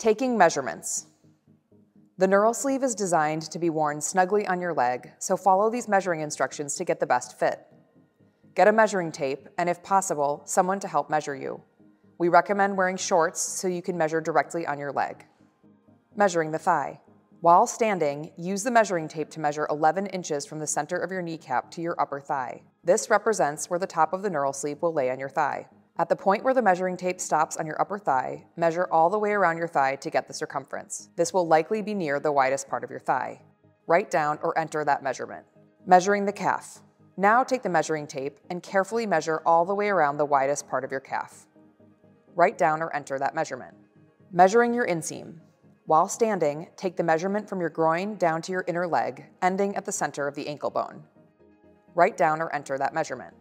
Taking measurements. The neural sleeve is designed to be worn snugly on your leg, so follow these measuring instructions to get the best fit. Get a measuring tape, and if possible, someone to help measure you. We recommend wearing shorts so you can measure directly on your leg. Measuring the thigh. While standing, use the measuring tape to measure 11 inches from the center of your kneecap to your upper thigh. This represents where the top of the neural sleeve will lay on your thigh. At the point where the measuring tape stops on your upper thigh, measure all the way around your thigh to get the circumference. This will likely be near the widest part of your thigh. Write down or enter that measurement. Measuring the calf. Now take the measuring tape and carefully measure all the way around the widest part of your calf. Write down or enter that measurement. Measuring your inseam. While standing, take the measurement from your groin down to your inner leg, ending at the center of the ankle bone. Write down or enter that measurement.